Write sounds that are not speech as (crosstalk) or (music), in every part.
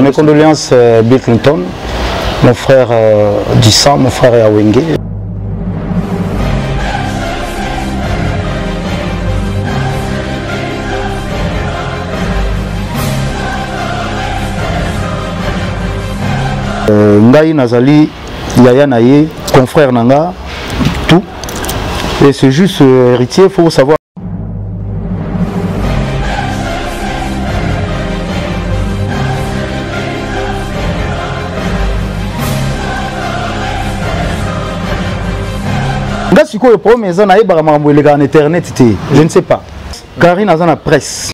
Mes condoléances euh, Bill Clinton, mon frère euh, Dissa, mon frère Awenge. Euh, ngai nazali yaya na ye confrère na nga tout et c'est juste euh, héritier faut savoir sikoyo problème eza nayebaka makambo elekaka na internet te je ne sais pas. Karine aza na presse.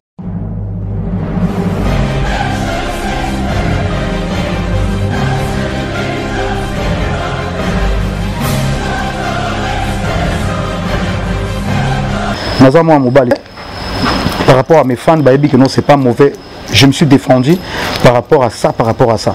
Naza mwana mobali. Par rapport à mes fans bayebi que non c'est pas mauvais. Je me suis défendu par rapport à ça par rapport à ça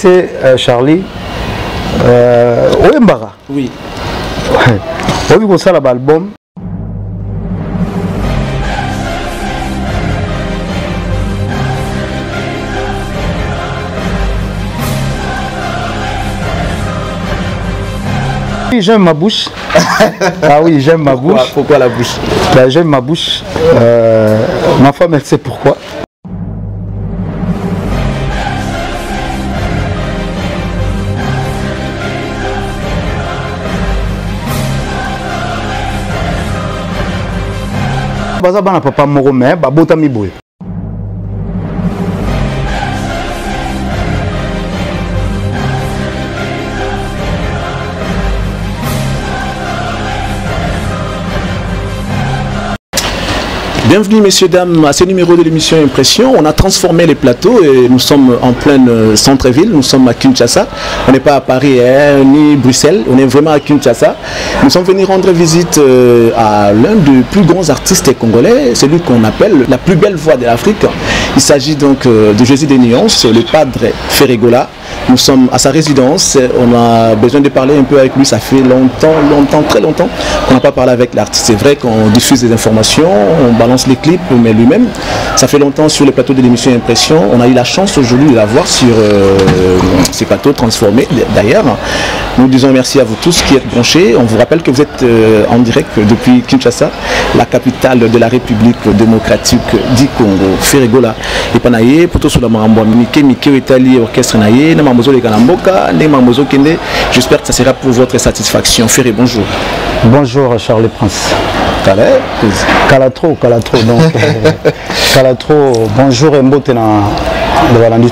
c'est euh, Charlie euh, oyembaka Oui. oyebi kosala baalbum Oui, j'aime ma bouche. (laughs) ah oui, j'aime ma Pourquoi, bouche. pourquoi la bouche? Ben, j'aime ma bouche. Euh, ma femme, elle sait pourquoi. Baza bana papa moko me babotami boye Bienvenue messieurs, dames à ce numéro de l'émission Impression. On a transformé les plateaux et nous sommes en pleine euh, centre-ville, nous sommes à Kinshasa. On n'est pas à Paris hein, ni Bruxelles, on est vraiment à Kinshasa. Nous sommes venus rendre visite euh, à l'un des plus grands artistes congolais, celui qu'on appelle la plus belle voix de l'Afrique. Il s'agit donc euh, de Jésus des Nuances, le padre Ferregola. Nous sommes à sa résidence, on a besoin de parler un peu avec lui, ça fait longtemps, longtemps, très longtemps qu'on n'a pas parlé avec l'artiste. C'est vrai qu'on diffuse des informations, on balance les clips, mais lui-même, ça fait longtemps sur le plateau de l'émission Impression, on a eu la chance aujourd'hui de la voir sur euh, ces plateaux transformés d'ailleurs. Nous disons merci à vous tous qui êtes branchés. On vous rappelle que vous êtes euh, en direct depuis Kinshasa, la capitale de la République démocratique du Congo. Ferregola et Panaye, plutôt sur la Marambo, Mike, Mike, Italie, Orchestre Naye, Namamozo, les Kanamboka, Namamozo Kende. J'espère que ça sera pour votre satisfaction. Ferré, bonjour. bonjour Charles Prince Calais, Calatro, Calatro, donc (laughs) euh, Calatro, bonjour et mbote na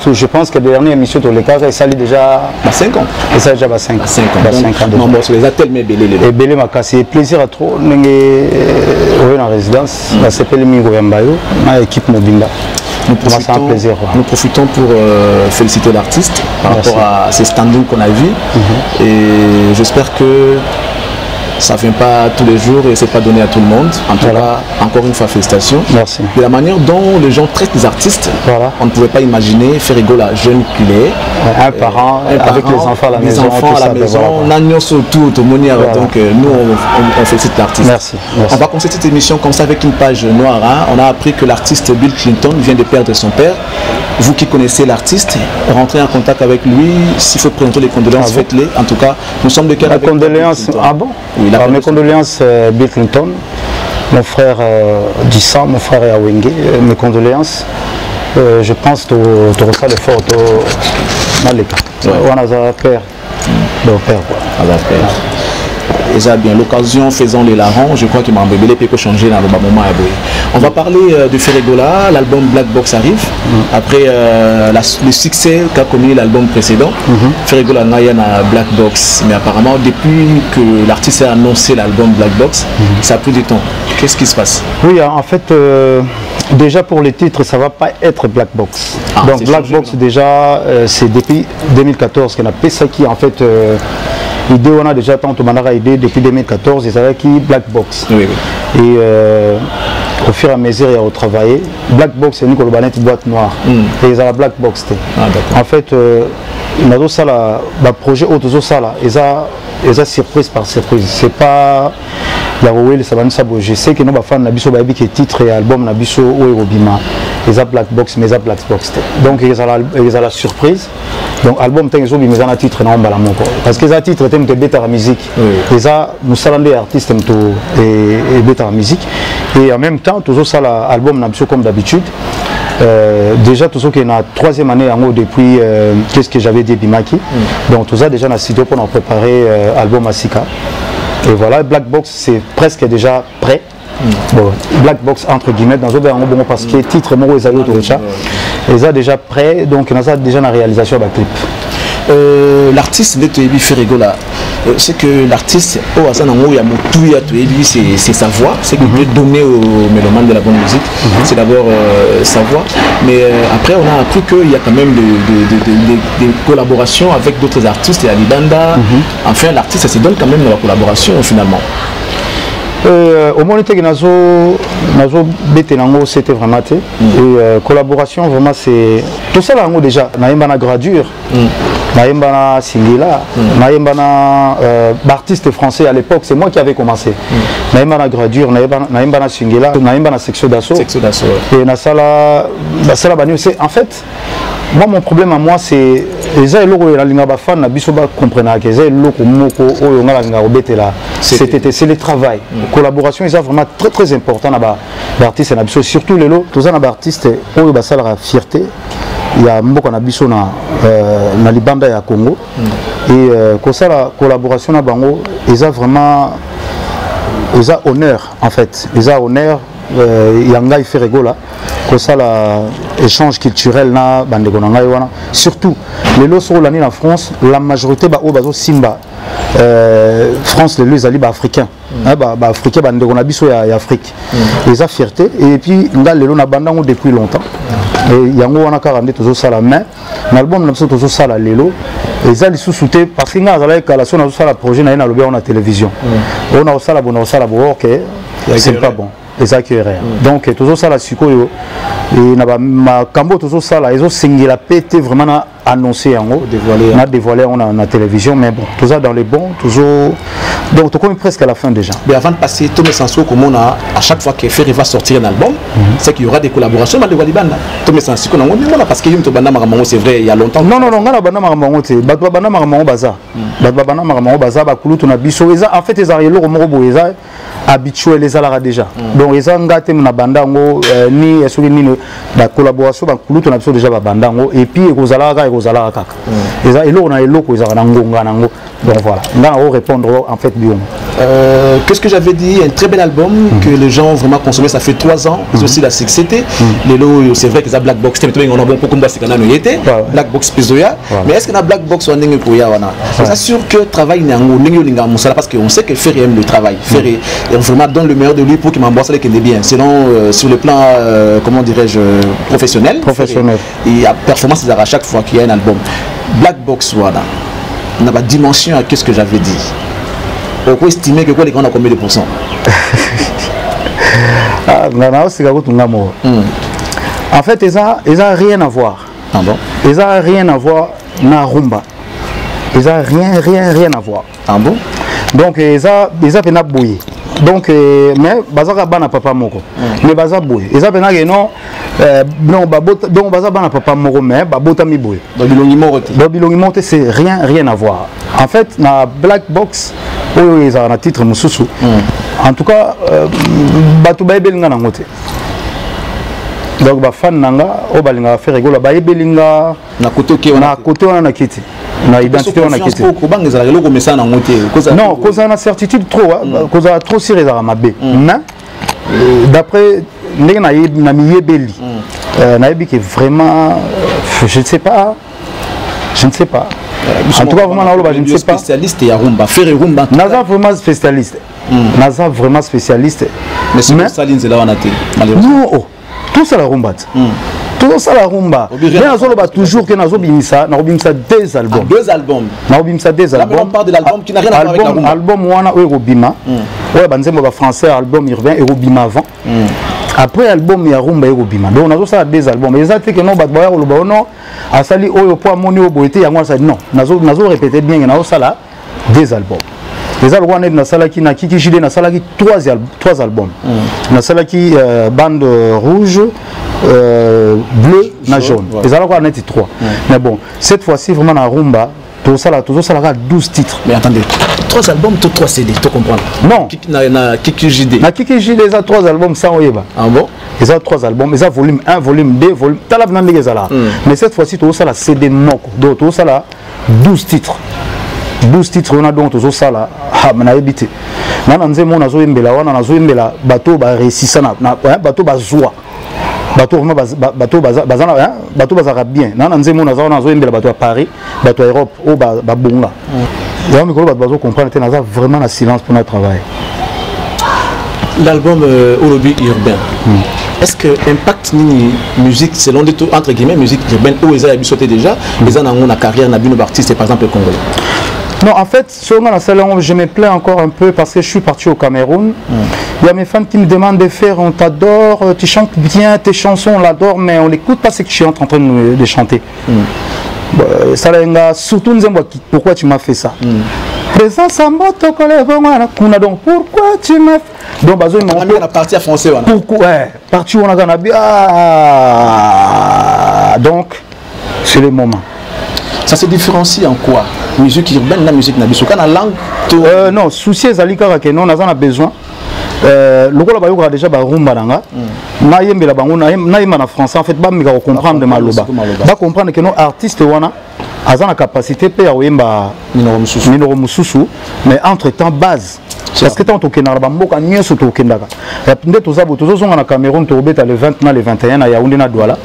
tout. Je pense que la dernière émission de l'écart, ça déjà, à 5 ans. ça déjà 5 ans. 5 ans. Ba Donc, cinq ans les belé, Et belé et plaisir à trop ndenge euh, oyo na résidence koyamba yo na équipe mobimba Nous profitons, plaisir, nous profitons pour euh, féliciter l'artiste par Merci. rapport à ces standings qu'on a vus. Et j'espère que ça ne vient pas tous les jours et c'est pas donné à tout le monde. En tout Voilà. cas, encore une fois, félicitations. Merci. De la manière dont les gens traitent les artistes, Voilà. on ne pouvait pas imaginer Ferrigola, jeune qu'il est, un parent un avec parent, les enfants à la les maison enfants tout à la ça, ben maison. Nagnon surtout, tout. Voilà. Donc euh, nous, on, on- on félicite l'artiste. Merci, merci. On va commencer cette émission comme ça avec une page noire. hein. On a appris que l'artiste Bill Clinton vient de perdre son père. Vous qui connaissez l'artiste, rentrez en contact avec lui. S'il faut présenter les condoléances, Ah faites-les. En tout cas, nous sommes de cœur avec condoléances, ah bon? Oui, Alors, Mes condoléances euh, Bill Clinton, mon frère euh, Dissa, mon frère Awenge, euh, mes condoléances. Euh, je pense que tu reçois l'effort de Maleka. Ouais. On a père, le père quoi. À. Déjà bien, l'occasion faisant les larrons, je crois que m'a bébé peut changer dans le bas moment à Boye. On va parler euh, de Ferregola, l'album Black Box arrive. Après euh, la- le succès qu'a connu l'album précédent, Ferregola Naya na Black Box. Mais apparemment, depuis que l'artiste a annoncé l'album Black Box, ça a pris du temps. Qu'est-ce qui se passe? Oui, en fait, euh, déjà pour les titres, ça va pas être Black Box. Ah, Donc Black changé, Box déjà, euh, c'est depuis 2014 qu'on a fait ça qui en fait, euh, idée on a déjà tant de idée depuis 2014, et ça qui Black Box. Oui, oui. Et euh, au fur et à mesure, il y a. Black Box, c'est une colobanette boîte noire. Mm. Et ils ont la Black Box. Ah. En fait, euh, nazosala baprojet oyo tozosala eza eza surprise par surprise c'est pas ya kowelisa banisa boye je sais ke no bafane na biso bayebi ke titre ya album na biso oyo ekobima eza black box mais eza black box te donc ezala surprise donc album ntango ezobima eza na titre nango mbala moko parce que eza titre te moto ebetaka musique eza mosala nde ya artiste moto ebetaka musique et en même temps tozosala album na biso comme d'habitude Euh, déjà tout qui est la troisième année en haut depuis euh, qu'est-ce que j'avais dit Bimaki. Mm. donc tout ça déjà dans le studio pour en préparer euh, album Asika et voilà Black Box c'est presque déjà prêt. Mm. bon, Black Box entre guillemets dans un bon parce que titre moi ils allaient autour et ça déjà prêt. Donc on a déjà la réalisation de la clip euh, l'artiste nde toyebi fait rigola euh, c'est que l'artiste oyo aza nango ya motuya toyebi c'est sa voix c'est que peut donner au mélomane de la bonne musique. Mm -hmm. c'est d'abord euh, sa voix. Mais euh, après on a appris qu'il y a quand même des de, de, de, de, collaborations avec d'autres artistes Libanda. Mm -hmm. enfin l'artiste ça se donne quand même dans la collaboration finalement omoni teke nazobetela yango c'était vraiment te. Et euh, collaboration vraiment c'est tosala yango déjà nayemba na gradure. Nayemba na singila nayemba na euh, baartiste français à l'époque c'est moi qui avait commencé. Nayemba na gradure nayemba na singila nayemba na section d'assaut. Et nasala basala bani en fait moi mon problème à moi c'est eza eloko nalinga bafane na biso bacomprenaka eza eloko moko oyo nga nalinga kobetela c'était c'est le travail. Mm. collaboration eza vraiment très très important na baartiste na biso surtout lelo toza na baartiste oyo basalaka fierté. Ya mboka na biso na, euh, na libanda ya congo. Mm. et euh, kosala collaboration na bango eza vraiment eza honneur en fait. Eza honneur ya ngai feregola kosala échange culturel na bandeko na ngai wana. Surtout lelo soko olandi na france la majorité baoyo bazosimba euh, france lelo ezali baafricain baafricain bandeko na biso ya, afrique. Mm. eza fierté. Et puis nga lelo na bandango depuis longtemps. Mm. yango wana kaka nde tozosala mais na album na biso tozosala lelo eza lisusu te parce que nga azalaki kala so nazosala projet na ye nalobi yango na télévision. Oyo na kosala bo na kosala bo ok. C'est pas bon ezalaki erreur donc tozosala sikoyo na makambo tozosala ezosengela pe te vraiment na annonce yango na dévoile yango na télévision. Mais bon toza dans les bons toujours donc tokomi presque à la fin déjà. Mais avant de passer sanso komona à chaque fois que ferry va sortir un album -hmm. c'est qu'il y aura des collaborations sanso ndimona parce banda makambo yango c'est vrai il y a longtemps. Non non non banda baza baza bakulutu na biso eza en fait eza habituel ezalaka déjà. Donc eza nga te na banda yango ni bakulutu na biso déjà et puis ekozalaka kaka ekozalaka kaka. Eza eloko na eloko ezalaka na ngonga nango donc voilà. Nako répondre en fait euh, qu'est-ce que j'avais dit? Un très bel album mm -hmm. que les gens ont vraiment consommé. Ça fait trois ans. Mm -hmm. aussi la c'était mm -hmm. lelo c'est vrai que ça black box on a bon beaucoup de black box pesoya mais est-ce que na black box on ndenge ko ya wana c'est sûr que travail ndenge linga musala parce que on sait que Ferry aime le travail. Ferry vraiment donne le meilleur de lui pour qu'il m'embosse les kende bien. Selon euh, sur le plan euh, comment dirais-je professionnel professionnel. il y a performance à chaque fois qu'il y a un album. Black box voilà. On a dimension à qu'est-ce que j'avais dit oko estimé que quoi les grands a combien de naosika kutunga moko en fait eza eza rien à voir. Ah bon eza rien à voir na rumba. Eza rien rien rien à voir. Ah bon donc eza eza mpena boye donc euh, mais bazaka bana papa moko. Mm. mais baza boye eza mpena ke non euh, non babota donc baza bana papa moko mais babotami boye babilongi moko te babilongi moko te c'est rien rien à voir. En fait na black box oyo ezalaka na titre mosusu. Mm. en tout cas euh, bato bayebeli nga nango te. Donc bafane na nga oyo balingaka fe rigola bayebeli nga na kote wana na kiti. Na identité wana kiti. non kozala na certitude trop kozala trop sir ezalaka mabe. Mais d'après ndenge na miyebeli nayebi ke vraiment je ne sais pas je ne sais pas en tout cas vraiment naoloba je ne sais pas. Spécialiste ya rumba. Faire rumba naza vraiment spécialiste. Naza vraiment spécialiste. Mais osali nzela wana te non tosala rumba. Te tozosala rumba. Me nazoloba toujours ke nazobimisa nakobimisa deux albums. Deux albums. Nakobimisa deux album wana oyo ekobima oyo banzembo bafrançais album urbain ekobima avant après album ya rumba ekobima donc nazosala deux albums. Eza te ke no bato baya koloba ono asali oyo po amoni oyo boye te yango asali non. Nazorépéte bien nazosala deux albums. Eza lokola neti nasalaki na kiki jide nasalaki trois, al trois albums. Mm. nasalaki euh, bande rouge euh, bleu na jaune. ouais. eza lokola neti trois. Mais bon cette fois-ci vraiment na rumba tozosala tozosalaka 12 titres. Mais attendez trois albums to trois cd to comprendre non. Na, na kiki na kiki eza trois albums sans oyeba ah bon? Eza trois albums. Eza volume 1 volume 2 volume tala vina ndenge ezalaka mm. mais cette fois-ci tozosala cd moko donc tozosala 12 titres. 12 titres wana donc tozosala nayebi te nga na nzembo nazoyembela wana nazoyembela bato baresisa bato bazwa bato vraiment bato bazalaka bien. Nga na nzembo naza wana nazoyembela bato ya paris bato ya europe. Oyo babonga yango mikolo bato bazocomprendre te naza vraiment na silence mpona travail l'album euh, olobi urbain mm. est ce que impact nini musique selon de entre guillemets musique urbaine oyo eza ya biso te déjà eza nango na carrière na bino baartiste par exemple congolais Non, en fait, sur mon salon, je me plains encore un peu parce que je suis parti au Cameroun. Mm. Il y a mes fans qui me demandent de faire On t'adore, tu chantes bien, tes chansons, on l'adore, mais on n'écoute pas ce que je suis en train de, de chanter. Mm. esala eh, nga surtout nzembo pourquoi tu m'as fait ça? Présent sambo tokola ebongo wana kuna donc pourquoi tu m'as donc bazongimaparti ah, ya français wana parti wana kaka na bi donc c'est le moment. Ça se différencie en quoi? Musique urbaine na musique na biso ka na langue to euh, non souci ezali kaka ke non naza na besoin. Lokola bayokaka déjà barumba na nga mm. nayembela bango nayemba na français en fait bameka kocomprendre maloba. bacomprendre ke no artiste wana aza na capacité mpe ya koyemba minoko mosusu. mais entre temps base parce que ntango tokendaka na bamboka nyonso tokendaka. Nde toza boye tozozonga na cameroun tokobeta le 20 na le 21 na yaunde na douala.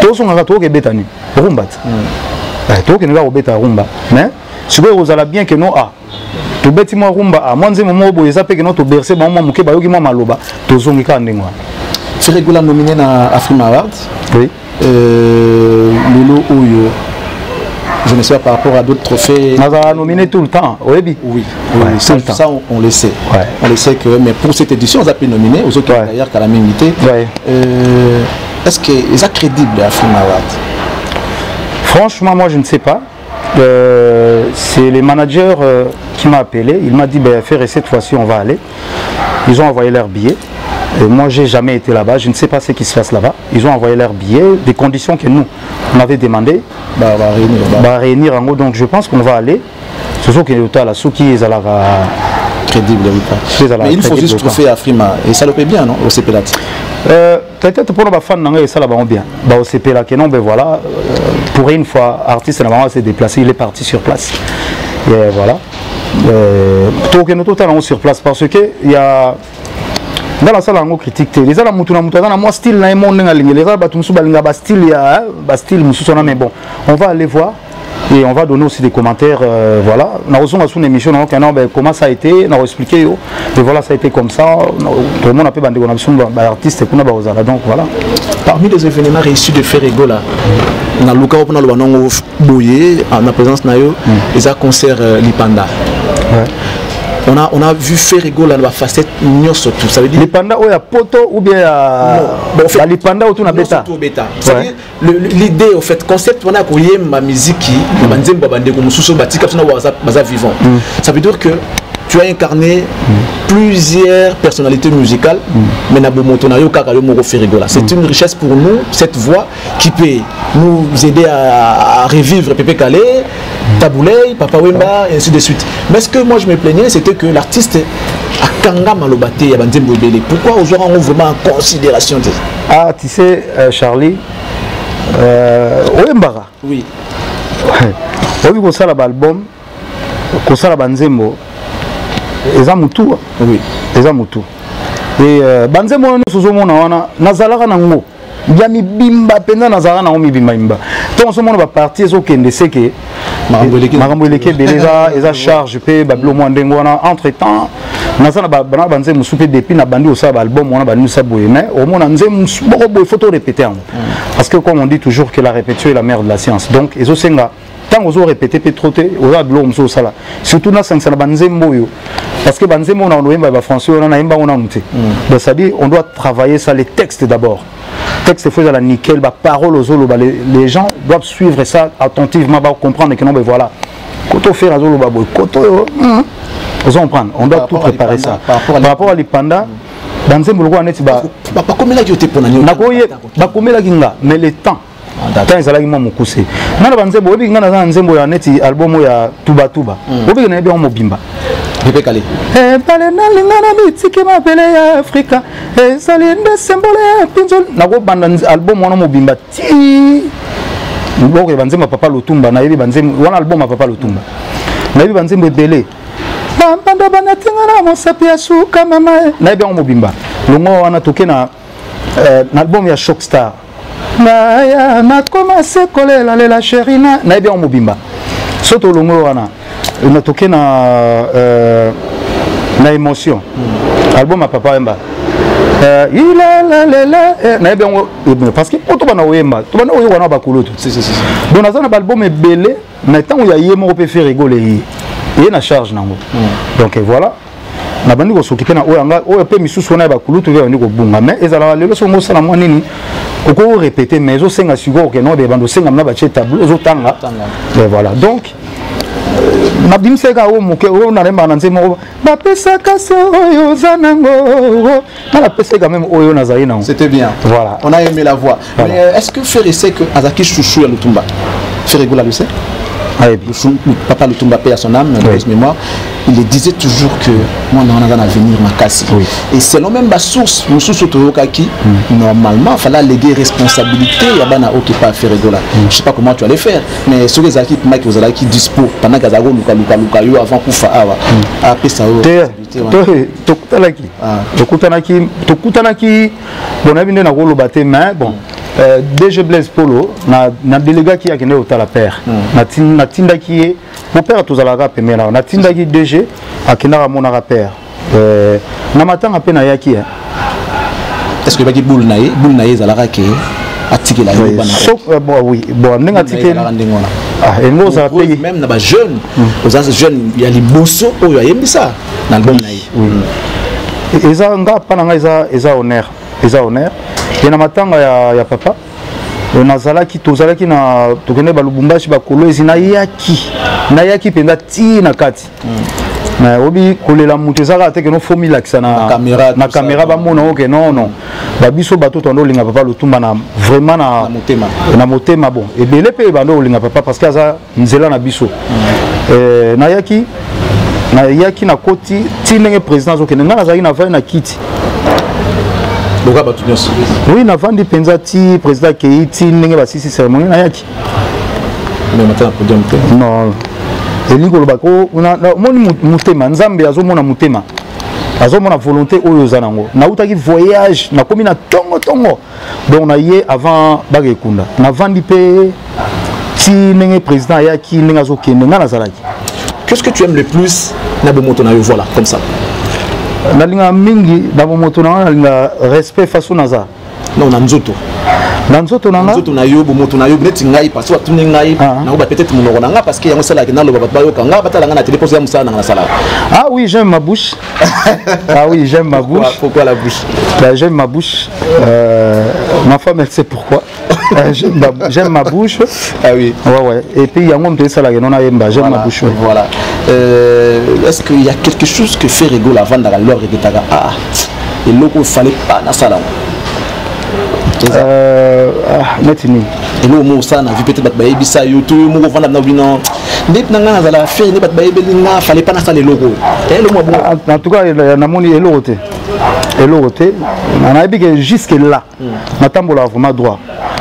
Tozongaka tokokebeta nini? Rumba te tokendeka kobeta rumba. Mais sikoyo kozala bien ke no a tobeti mwa rumba a mwa nzembo moko boye eza mpe ke no toberse bango mwa moke bayoki mwa maloba. Tozongi kaka ndenge wana. Feregola nominé na afrima award oui. euh, lelo oyo je ne sais pas par rapport à d'autres trophées. Nazala nominé tout le temps oui, oui ouais, ça, ça on, on le sait. Ouais. on le sait que mais pour cette édition on a pu nominer aux autres ouais. d'ailleurs qu'à la même unité. Euh, est-ce que c'est crédible afrima award franchement moi je ne sais pas. Euh, c'est les managers euh, qui m'a appelé. Il m'a dit, ben, faire cette fois-ci, on va aller. Ils ont envoyé leur billet. Et moi, j'ai jamais été là-bas. Je ne sais pas ce qui se passe là-bas. Ils ont envoyé leur billet, des conditions que nous, on avait demandé. Bah, bah, réunir, bah. Bah, réunir en haut. Donc, je pense qu'on va aller. C'est sûr qu'il y a la souki, ils allaient crédible mais il faut juste trouver Afrima et ça le fait bien non au CPLAT euh, peut-être pour les fans et ça là bien bah au CPLAT non ben voilà euh, pour une fois artiste n'a s'est déplacé il est parti sur place et voilà tout que nous tout allons sur place parce que il y a nga nasala yango critique te eza na mutu na mutu aza na mwa style na ye mo ndenge alingeli. Eza bato mosusu balinga bastyle ya bastyle mosusu wana mais bon on va aller voir et on va donner aussi des commentaires euh, voilà. Na ozonga sous une émission na okena ben comment ça a été? Na expliquer yo. Et voilà ça a été comme ça. Tout le monde a pe bandeko na biso ba artiste kuna ba ozala. Donc voilà. Parmi les événements réussis de Ferrego là na luka opona lo banongo boye na présence na yo les concert euh, Lipanda. On a, on a vu Ferrigo là, la facette nyonso tout. Ça veut dire lipanda oyo ya poto ou bien ya bon, en fait, lipanda oyo tuna beta? beta c'est-à-dire l'idée au fait concept wana koyemba miziki na banzembo ya bandeko mosusu batika biso na baza, baza vivant. Ça veut dire que tu as incarné mm. plusieurs personnalités musicales mm. mais na bomoto na yo kaka yo moko Ferrigo là c'est mm. une richesse pour nous cette voix qui peut nous aider à, à revivre Pépé Calais Taboulay, Papa Wemba et ainsi de suite mais ce que moi je me plaignais c'était que l'artiste akanga maloba te ya banzembo ebele pourquoi ozwaka yango vraiment en considération te ah tu sais euh, Charlie euh, oyembaka oui (laughs) okoki kosala baalbum kosala banzembo eza mutu oui. eza mutu. E uh, banzembo wana nyonso ozomona wana nazalaka nango. Ya mibimba mpenza nazalaka nango mibimba mibimba. Ntongo ozomona baparti ezokende seke. Makambo eleki ebele. Eza charge mpe babilo mwa ndenge wana. Entre temps naza na bana banzembo mosusu mpe depuis nabandi kosala baalbum wana bandi mosa boye mais omona nzembo moko boye faut to répéter yango parce que comme on dit toujours que la répétition est la mère de la science. Donc ezosenga ntango ozorépété mpe trop te oza biloko mosusu osala surtout nasangisa na banzembo oyo parce que banzembo oyo na oyemba bafrançais oyo nayembango nanu te donc c'est-à-dire on doit travailler ça les textes d'abord. Texte faut ezala nickel baparole ozoloba les, les gens doivent suivre ça attentivement bacomprendre que non mais voilà. Koto faire azoloba boye koto oyo comprendre on doit tout préparer ça. par rapport à lipanda. banzembo lokola neti bakomelaki nga mais le temps temps ezalaki mwa mokuse. Nga na banzembo oyebiki nga naza na nzembo ya neti album oyo ya tubatuba. Oyebiki nayebi yango mobimba. Pepe kale ebale nalinga na bitiki mabele ya afrika. Ezali nde sembole ya pinzoli nakobanda album wana mobimba ti. Okoye banzembo ya papa lotumba nayebi banzembo wana album ya papa lotumba nayebi banzembo ebele. Bambanda banatinga na mosapi ya suka mama. Nayebi yango mobimba. Longo wana toke eh, na album ya shock star naya nakoma se kolelalela sherina nayebi yango mobimba. So tolongo wana na toke na euh, na émotion. Album ya papa yemba nayebi yango parce que po tobana oyemba tobanda oyoka na bakulutu si si si si. donc naza na baalbum ebele mais ntango ya ye moko mpe fe rigole ye ye na charge nango. Donc eh, voilà nabandi kosoki na oyo anga oyo mpe misusu wana ya bakulutu mpe bandi kobunga mais ezalaka lelo songo osala mwa nini okoki répéter mais ezosenga sikoyo okende obe bando osenga mna batie tableau ozotanga Tanga. et voilà donc nabimisaka oyo moke oyo nalembaka na nzembo moko bapesaka se oyo oza nango nga napesaka meme oyo nazali nango C'était bien. Voilà. On a aimé la voix. Voilà. Mais euh, est-ce que Ferré sait que Azaki chouchou à Lutumba Ferrigola le sait ayebi le, le papa Lutumba paix à son âme, Oui. oui. mémoire, il le disait toujours que moi on a un avenir Makassi. Oui. Et selon même ma source, mon source Toyokaki, normalement il fallait léguer responsabilité a bana ok pas Ferrigola. Je sais pas comment tu allais faire, mais sur les équipes Mike vous allez qui dispo pendant qu'Azago Luka Luka Luka yo avant Koufa Awa. Après ça oh, te responsabilité, ouais. to- tokutanaki Ah. tokutanaki tokutanaki bon nayebi nde nakoloba te mais bon euh, dg blaise polo nadelegaki akende kotala pere natindaki ye mo pere tozalaka pembe na natindaki dg akendaka amonaka pere na matanga mpe nayaki ceque ebaki boule na ye boule na ye ezalaka ke atikela yebon ndenge atikelialingo ozala pe même na bajeune oza jeune ya liboso oyo oh, ayembisa na album hmm. na ye eza nga mpa na ngai eza honneur. Eza honneur. E na matanga ya, ya papa. Nazalaki tozalaki na tokende balubumbashi bakolo ezi nayaki nayaki mpenza ti na kati. Me obi kolela moto eza kaka te keno fo milakisa na, Na na non. bamona oke non non. Babiso bato tondo olinga papa lotumba na vraiment na, Na motema. na bon. Ebele mpe bando olinga papa parce que aza nzela na biso. Eh, nayaki nayaki nakoti ti ndenge président azokende. Ngai nazalaki navandi na kiti loka bato nyonso. Oui navandi mpenza ti président akei ti ndenge basisi cérémonie nayaki. Non. Elingi koloba ko na- na- omoni motema nzambe azomona motema azomona volonté oyo oza nango. Nautaki voyage nakomi na ntongo ntongo donc naye avant bakekunda navandi mpe ti ndenge président ayaki ndenge azokende ngai nazalaki. Qu'est-ce que tu aimes le plus na bomoto na yo voilà comme ça nalingaka mingi na bomoto na nga nalinga respect faso naza non na nzoto na nzoto na nga nzoto na yo bomoto na yo neti ngai parce que batuni ngai Ah. nakoba peut-être monoko na nga parce que yango esalaki naloba bato bayoka nga batala nga na télé mposo ya mosala nanga nasalaka ah oui j'aime ma bouche (laughs) ah oui j'aime ma bouche pourquoi la bouche? Bah, j'aime ma bouche. Euh, ma femme, elle sait pourquoi. (laughs) Euh, j'aime ma- bouche. ah oui Ouais, ouais. Et puis, il y a un moment ça là, non, j'aime ma bouche. voilà. Euh, est-ce qu'il y a quelque chose que fait rigoler avant d'aller leur regretter ah et loko fallait pas na sala Euh, ah, neti nini. Eloko moko osala na vie peut-être bato bayebisa yo to yo moko ovanda na bino ndeti na ngai nazala faire nde bato bayebeli nga fallait pas nasala eloko. Bongo Ah, en tout cas euh, namoni eloko te. Eloko te. Nayebi ke jusque là natambolaka vraiment droit.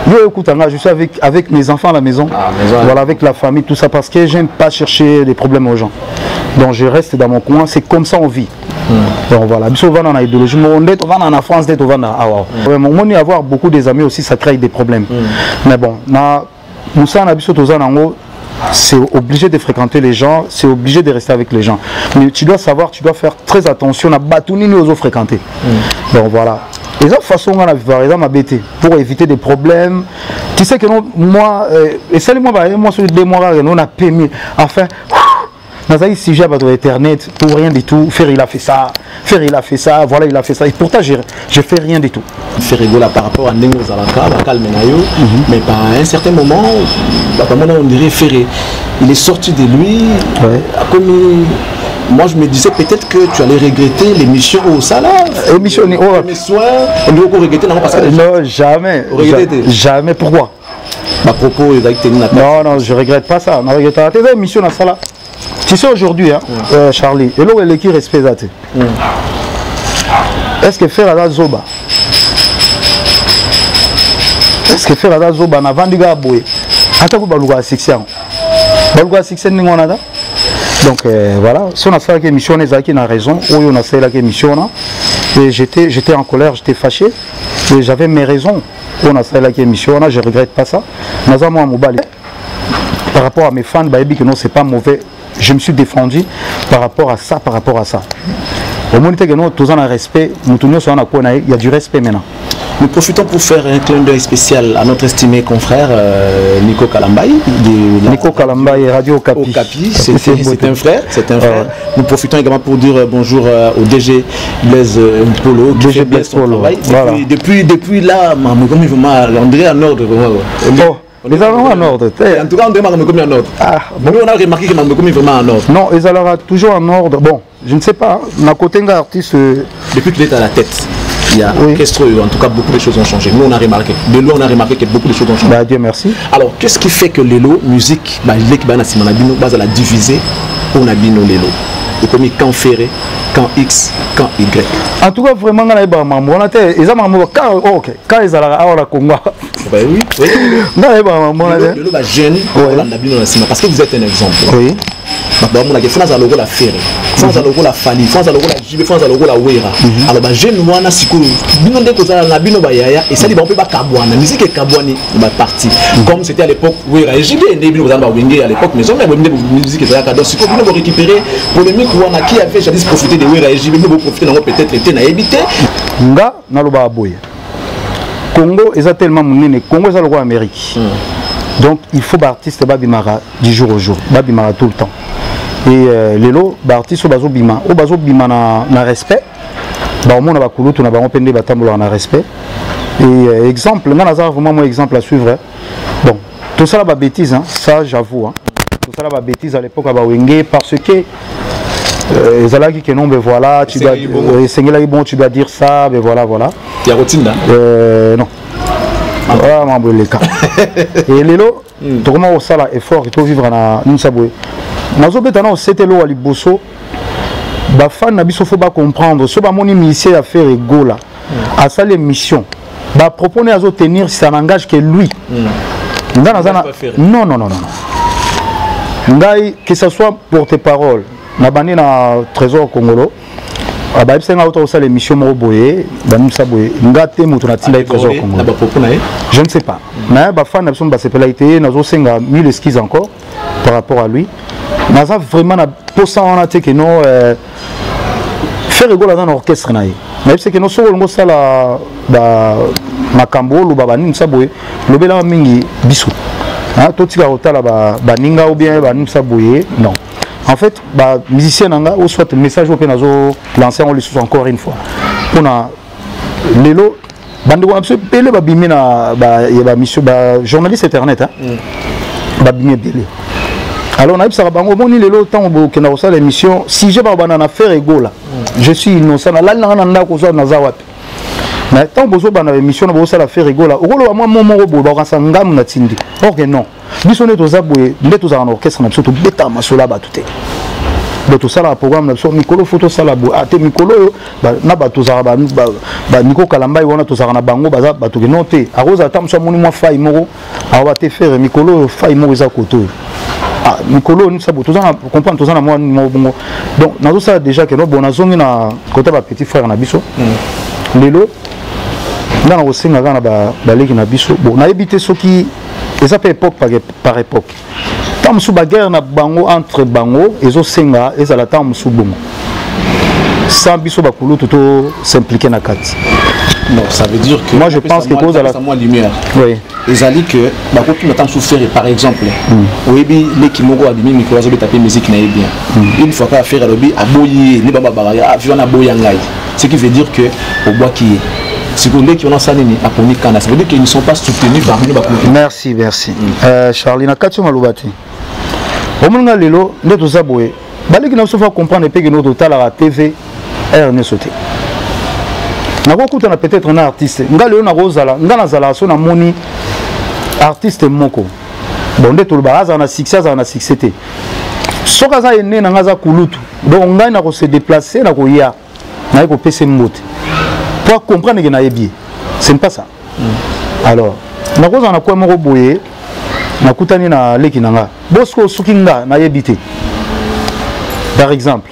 Yo ekutanga je suis avec, avec mes enfants à la maison. Ah, maison, voilà avec la famille tout ça parce que j'aime pas chercher des problèmes aux gens. Donc je reste dans mon coin c'est comme ça on vit donc voilà. Biso ovanda na idéologie. Moko nde tovanda na france nde tovanda awa. Omoni avoir beaucoup des amis aussi ça crée des problèmes. Mais bon na mosala na biso toza nango c'est obligé de fréquenter les gens, c'est obligé de rester avec les gens. Mais tu dois savoir, tu dois faire très attention à Batouni nous fréquenter. Donc voilà. eza façon nga na vivre eza mabe te pour éviter des problèmes. Tu sais que non moi euh, esali mwa baye mwa soki deux mois kaka no napemi enfin sujet ya bato ya internet pour rien du tout faire il a fait ça faire il a fait ça voilà il a fait ça. Et pourtant je, je fais rien du tout. Fait rigola par rapport à ndenge ozalaka bakalme na yo mais par un certain moment bakamona on dirait ferré il est sorti de lui. Moi je me disais peut-être que tu allais regretter l'émission au Sala Émission mes soins on regrettait non parce que non jamais. Regretter. Ja- jamais. Pourquoi? Ma propos ezali tenu na non non je regrette pas ça. Na regrette te eza émission na sala tu sais aujourd'hui hein, euh, charlie eleki respect eza te est ce que faire aza zoba? Est ce que faire zoba kaka boye? Atako baluka ya succès yango baluka ya succès ndenge wana ta? Donc euh, voilà. So nasalaki émission wana ezalaki na raison. Oyo nasalelaki émission wana et j'étais j'étais en colère j'étais fâché. Et j'avais mes raisons oyo nasalelaki émission wana je regrette pas ça. Par rapport à mes fans que non c'est pas mauvais je me suis défendu par rapport à ça par rapport à ça que non toza na respect ye il y a du respect maintenant Nous profitons pour faire un clin d'œil spécial à notre estimé confrère euh, Nico Kalambay. de la- Nico Kalamba et Radio au Capi Capi, C'est un frère, c'est un frère. Nous profitons également pour dire euh, bonjour euh, au DG Blaise Polo, qui DG Blaise Polo. Depuis, depuis, depuis là, maman, comme il veut mal, on dirait en ordre. vraiment. Les Allemands en ordre te- En tout cas, on dirait comme en ordre. Ah, Bon, nous, on a remarqué que il veut mal en ordre. non ezalaka toujours en ordre bon je ne sais pas na côté nga artiste euh, Depuis qu'il est à la tête, il y a Oui. orchestre, en tout cas, beaucoup de choses ont changé. Nous, on a remarqué. De loin, on a remarqué que beaucoup de choses ont changé. bah Dieu merci Alors, qu'est-ce qui fait que Lelo, musique, bah, na bino, base à la diviser, on a bino Lelo? Et comme quand ferré, quand X, quand Y. en tout cas vraiment nga nayebaka makambo wana te eza makambo ka oh, ok ka ezalaka awa na kongo Bah oui, oui. Nayebaka makambo wana Lelo, te Lelo va jeune, Ouais. on a bino na sima. Parce que vous êtes un exemple. oui. Bato bamonaka fo naza lokola fere fo naza lokola fali fo naza lokola jibe fo naza lokola wera alors bajeune wana sikoyo bino nde kozala na bino bayaya esali bango mpe bakabwana musike ekabwani baparti comme c'était à l'époque wera et jibe nde bino kozala bawenge à l'époque mais omeme nde musique ezalaka donc sikoyo bino borécupéré polémique wana qui avait jadis profité de wera et jibe bino boprofité nango peut-être te nayebi te nga nalobaka boye congo eza tellement monene congo eza lokola amérique. Donc il faut baartiste babimaka du jour au jour babimaka tout le temps. Et euh, lelo baartiste oyo bazobima oyo bazobima na, na respect. Baomona bakulutu na bango mpe nde batambolaka na respect. Et euh, exemple nga naza vraiment moi exemple à suivre hein. bon tosala babétise hein, ça j'avoue hein. tosala babétise à l'époque ya bawenge parce que ezalaki ke non ben voilà Esengelaki bongo. euh, esengelaki bon tu dois dire ça ben voilà voilà. Ya kotinda Euh, non. Wana mambo eleka. (laughs) Lelo tokoma kosala effort tovivre na nimisa boye nazobeta na osetelo wa liboso bafane na biso fo bacomprendre so bamoni musicien ya faire egola asali émission bapropos ne azotenir ça n'engage que lui. Nga naza na non non non non ngai que ce soit porte-parole na bandi na trésor congolo bayebisa nga auta kosala émission moko boye. Banimisa boye. Nga te moto natindaki trésor na congolo je ne sais pas. Mais bafane na biso basepelaki te nazosenga mille esquise encore par rapport à lui. Naza vraiment na posa wana te keno euh, faire egola aza na orchestre na ye. Nayebisa keno soki olingo osala makambo oloba banimisa boye lobelaka mingi biso. Hein, totika kotala ba- baninga ou bien banimisa boye non en fait bamusicien na nga o soit message oyo mpe nazo lance yango lisusu encore une fois. Mpona lelo bandeko na biso ebele babimi na ba- ya bamission bajournaliste internet hein? babimi ebele alors nayebisaka bango omoni lelo ntango bokenda kosala émission sujet bakobanda na faire egola je suis innocent nalali nanga na ndako ozwa naza wapi ntango bozobanda émission na bozosala faire egola okoloba mwa mo moko boye bakokanisa ngamu na tindi. Or que non biso nde toza boye nde tozalaka na orchestre na biso tobetaka masolo ya bato te. Bo tosalaka programme na biso mikolo fo tosala boye. A te mikolo oyo na bato tozalaka baniko kalambai wana tozalaka na bango baza bato keno te akozala ta mosu amoni mwa fai moko akoba te fere mikolo oyo fai moko eza koto oyo. Ah, mikolo oyo nisa boye toza na comprendre toza na mwa nini moko bongo. Donc nazosala déjà keno bo nazongi na kota bapetit frère na biso. Lelo nga na kosenga kaka na ba- baleki na biso. Bon nayebi te soki eza mpe époque par, époque. Ntango mosusu baguerre na bango entre bango ezosenga ezala ntango mosusu bongo. Sans biso bakulutu to s'implike na kati. Non ça veut dire que Moi, je pense que cause à la- lumière. Oui. Ezali que bakotuna ntango mosusu fere par exemple oyebi leki moko abimi mikolo azobeta mpe musique na ye bien. Une fois kaka fere alobi aboyi ye nde bababaka vi wana aboya ngai. Ce qui veut dire que obwaki. ye ça veut dire qu'ils ne sont pas soutenus par bakuluki merci merci. Euh, charlie na kati maloba te. Omoninga lelo nde toza boye. Baleki na biso fa comprendre mpe keno totalaka tv r nyonso te. Nakokutana peut-être na artiste. Nga lelo nakozala nga nazalaka so namoni artiste moko. Bon nde tolobaka azala na succès azala na succès te. Soki aza ene na nga aza kulutu. Donc ngai na kose déplace na koya. Naye kopesa mbote po acomprendre ke nayebi ye ce n'est pas ça alors nakozala na kwe moko boye nakutani na leki na nga bosko soki nga nayebi te par exemple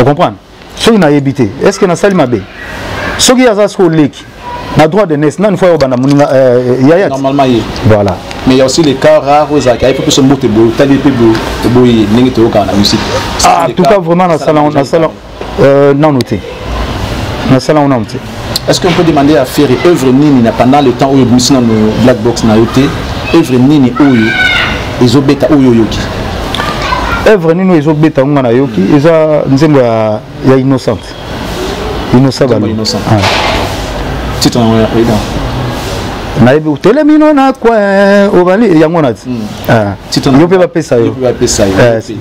ocomprendre soki nayebi te est ce que nasali mabe soki aza siko leki na droit de nes nani fois oyobanda moninga yaya te voilà mais il y a aussi les cas rares oyo ezalaki aye mpe biso mbote boye otali mpe boye boye ndenge toyokaka na musique ah, en tout cas vraiment nasala nasala euh, nano te nasala nano te Est-ce qu'on peut demander à faire œuvre nini na pendant le temps oyo bimisi nano black box na yo te œuvre nini oyo ezobeta oyo oyoki œuvre nini oyo ezobeta ngo nga nayoki eza nzembo ya, ya innocente innocent balo. Ah. titre nango président nayebi otelemino na kwe obali yango na ti. Ah. Yo mpe bapesa yo. Eh,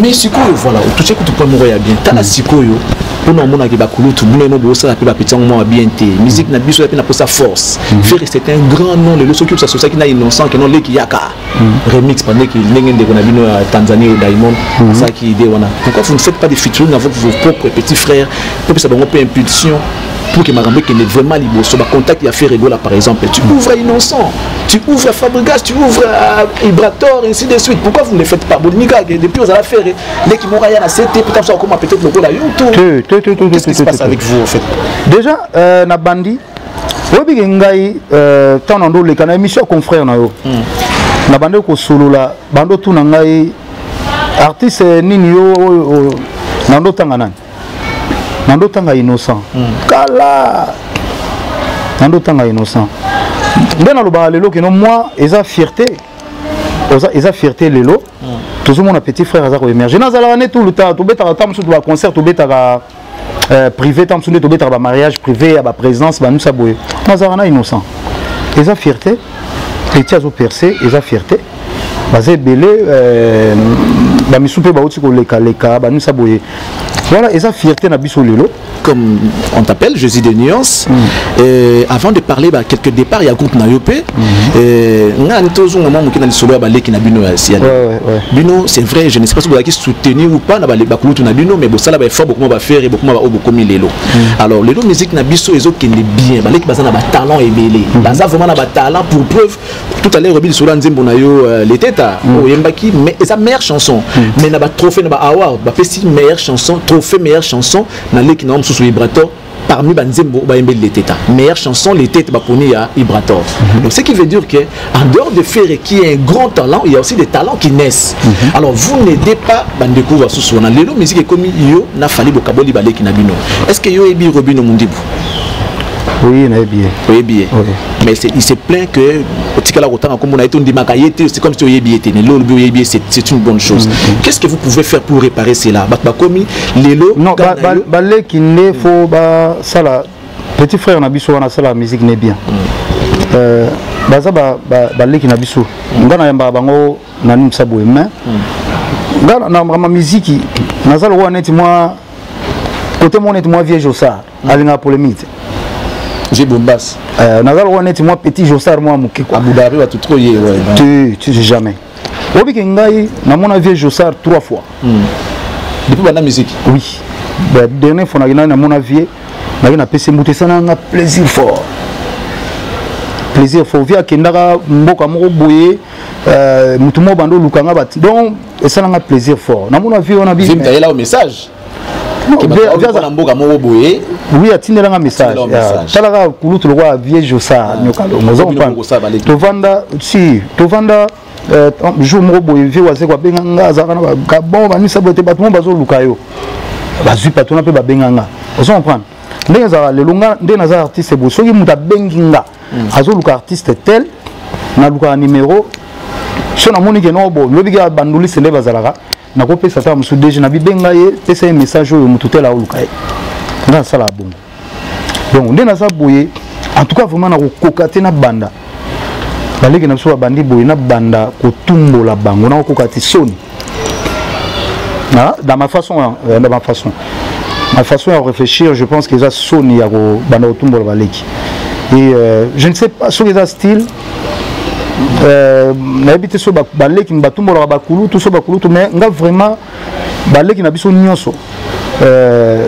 mais sikoyo voilà kutu mpo moko ya bien tala sikoyo mpona omonaki bakulutu bino eno bosala mpe bapeti yango mwa ya bien te musique na biso ya mpe na posa force. Faire c'est un grand nom lelo soki osasosiaki na innocent keno leki yaka remix pandeki ndenge ndeko na bino ya tanzanie oyo diamond. Asalaki idée wana pourquoi vous ne faites pas des featuring avec vos propres petits frères? Po pesa bango mpe impulsion pour que makambo ekende vraiment liboso. Bacontact ya faire egola par exemple. Tu ouvres à innocent tu ouvres à fabrigas tu ouvres à ibrator ainsi de suite. Pourquoi vous ne le faites pas? Bolingi kaka depuis ozala faire leki moko aya na se te peut-être ça okoma peut-être lokola yo to Te- te- te- te- qu'est-ce te- qui se passe avec vous en fait? Déjà euh, na bandi oyebike ngai euh, ntango nando oleka na émission ya confrère na yo na bandi kosolola bando tuna ngai artiste nini yo oyo oyo nando tanga nani nando tanga innocent. Kala. Nando tanga innocent. Nde nalobaka lelo keno moi eza fierté. Oza eza fierté lelo. Tozomona petit frère aza koemerge nazalaka ne tout le temps tobetaka ta mosusu baconcert tobetaka euh, privé ta mosusu nde tobetaka bamariage privé ya baprésidence banusa boye. Nazalaka na innocent. Eza fierté. Petit azoperce eza fierté. Baza ebele euh, bamisu mpe bauti kolekaleka banusa boye voilà eza fierté na biso lelo comme on t'appelle Jésus de nuances. Euh, avant de parler bah, quelques départs il y a groupe na yo pe euh, nga ni tozonga mwa moke na lisolo ya baleki na bino ya ouais. bino c'est vrai je ne sais pas si bozalaki soutenir ou pas na bakulutu na bino mais bosala baeffort bokoma bafere bokoma baoyo bokomi lelo alors lelo musique na biso ezokende bien. Baleki baza na batalent ebele baza vraiment na batalent pour preuve. Tout à l'heure obi lisolo ya nzembo na yo euh, leteta oyembaki mais eza meilleure chanson. Mais na batrophée na baaward bapesi meilleure chanson trophée meilleure chanson na leki na mosusu vibrator parmi banzembo bayembeli leteta meilleure chanson leteta baponi ya donc ce qui veut dire que en dehors de faire qui est un grand talent il y a aussi des talents qui naissent. Alors vous n'aidez pas bandeko basusu wana lelo musique ekomi yo nafali bokaboli baleki na bino est ce que yo oyebi robino ye oyebi ye Oui. mais il se plaint que otikala kotanga kombo na ye to ondimaka ye te c'est comme si oyebi ye te ne lolobi oyebi ye c'est- c'est une bonne chose. Qu'est ce que vous pouvez faire pour réparer cela? Bato bakomi lelo non baleki nde fo basala petit frère na biso wana asala musique ne bien. Euh, baza ba- ba- baleki na biso nga nayambaka bango na nimisa boye mais nga na- na makambo ya miziki naza lokola neti mwa kote moko neti mwa vie josar alingaka polémique. te j'ai bombas. Euh, naza lokola neti mwa petit josar mwa moke kwa abu dhabi bato trop ye ouais. tu tu sais jamais. Obike ngai namona vie josar trois fois. Depuis banda musique. Oui. Ba dernier fois naki nani namona vie naki napesi mbutu esalanga plaisir fort. Plaisir fort. Vie akendaka mboka moko boye euh, motu moko bando olukanga bati. Donc esalanga plaisir fort. Namona vie wana bi- vim tayela o message na mboka moko boye. Oui atindelanga message. Talaka kulutu lokola vie josar nyoka longo oza Bino comprendre bokosala baleki. tovanda si tovanda euh, jour moko boye vie waze babenga nga azalaka na bagabon banisa boye te bato mo bazoluka yo. Bazwi patona mpe babenga nga ozo comprendre ndenge ezalaka lelo nga nde naza artiste boye. Soki moto abengi nga azoluka artiste tel nalukaka numero. So namoni ke no bo lobi ke bandulise nde bazalaka nakopesa ta mosusu dg nabibenga ye pesa ye message oyo motu tel aoluka ye. Nga nasalaka bongo. Donc nde naza boye en tout cas vraiment nakokoka te na banda. Baleki na biso babandi boye na banda kotumbola bango nakokoka te soni. Ah, dans ma façon hein, euh, dans ma façon. Ma façon à réfléchir je pense que eza soni ya kobanda kotumbola baleki. Et euh, je ne sais pas soki eza style euh, nayebi te so ba- baleki batumbolaka bakulutu so bakulutu mais nga vraiment baleki na biso nyonso. Euh,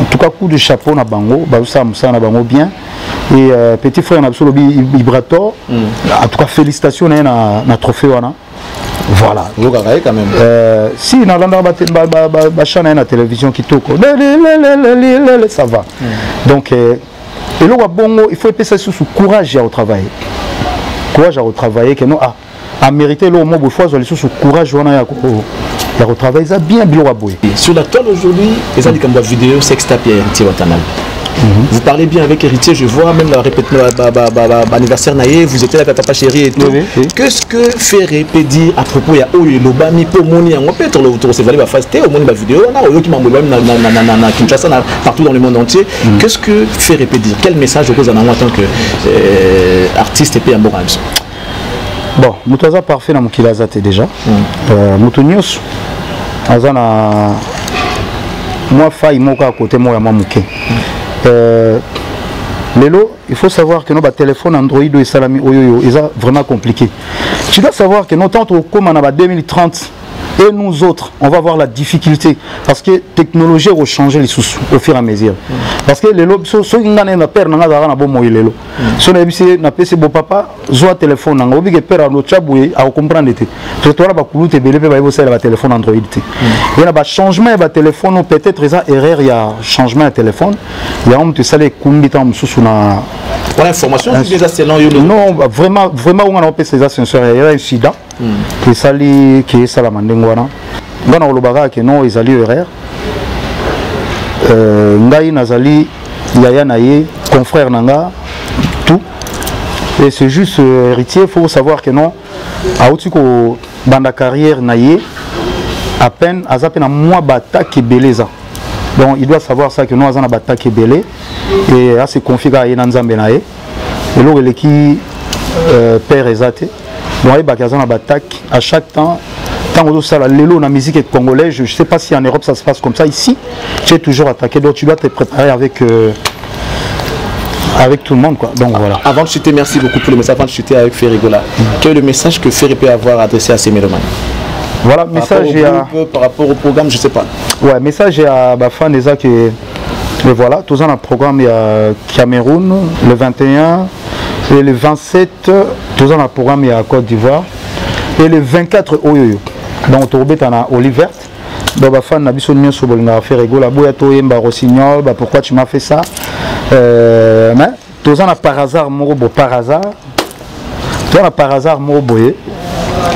en tout cas coup de chapeau na bango bazosala mosala na bango bien. Et euh, petit frère na biso lobi ibrator. En tout cas félicitations na ye na, na trophée wana. Voilà. Ozokaka ye quand même. Euh, si nalandaka bate- ba- ba- ba- bachat na ye na télévision kitoko. Le- le- le- le- le- le- le- ça va. Donc euh, eloko ya bongo il faut epesa lisusu courage ya kotravaille courage ya kotravaille ke no ah amérite eloko mo boye fo azwa lisusu courage wana ya ko- ya kotravaille eza bien biloko ya boye Sur la toile aujourd'hui, les likambo ya vidéo sextape ya héritier Watanal. Vous parlez bien avec héritier, je vois même la répète l'anniversaire naïe, vous étiez là papa chéri et tout. Qu'est-ce que Ferré peut dire à propos ya oyo lobami po moni yango peut-être le tour c'est valé ba face au moni ba vidéo na oyo ki mambo na Kinshasa partout dans le monde entier. Qu'est-ce que Ferré peut dire Quel message vous en en tant que euh, artiste et puis en Borange bon moto aza parfait na mokili aza te déjà. Euh, moto nyonso aza na mwa fai moko ya kote moko ya mwa moke lelo il faut savoir que no batelefone android oyo esalami oyo oyo eza vraiment compliqué tu dois savoir que no ntango tokokóma na ba 2030 Et nous autres, on va avoir la difficulté parce que la technologie va changer les sous au fur et à mesure. Parce que les lobes, ceux qui ont un père, ils ont un bon moyen. Si on a un beau papa, ils un téléphone. On a un père, on a un comprendre. Parce que toi, tu as un bébé, tu as un téléphone Android. Il y a un changement de téléphone, peut-être, il y a erreur, il y a un changement de téléphone. Il y a un petit salaire, il y a un sous na Pour l'information, c'est des assaillants. Non, vraiment, vraiment, on a un peu ces ascenseurs. Il y a un sida. Esali ke esalama ndenge wana. Nga na koloba kaka ke non ezali erreur Euh, ngai nazali yaya na ye confrère na nga tout. Et c'est juste euh, héritier faut savoir que non auti kobanda carrière na ye à peine aza mpe na mwa batake ebele eza donc il doit savoir ça que non aza na batake ebele et ase confie kaka ye na nzambe na ye. Eloko eleki euh, père eza te donc ayebaki aza na batake à chaque temps ntango ozosala lelo na musique congolaise je ne sais pas si en Europe ça se passe comme ça. Ici tu es toujours attaqué. Donc tu dois te préparer avec euh, avec tout le monde quoi. Donc voilà. Avant de chuter, merci beaucoup pour le message. Avant de chuter avec Ferrigola, quel est le message que Ferry peut avoir adressé à ses mélomanes voilà Par rapport, message au groupe, par rapport au programme, je sais pas. ouais message ya bafan eza ke et voilà toza na programme ya Cameroun le 21 et le 27 toza na programme ya Côte d'Ivoire. Et le 24 oyo oyo donc tokobeta na Olivert donc bafan na biso nyonso bolingaka faire egola boya toyemba rossignol. Bah pourquoi tu m'as fait ça? Euh, mais toza na par hasard moko bo par hasard. Toza na par hasard moko boye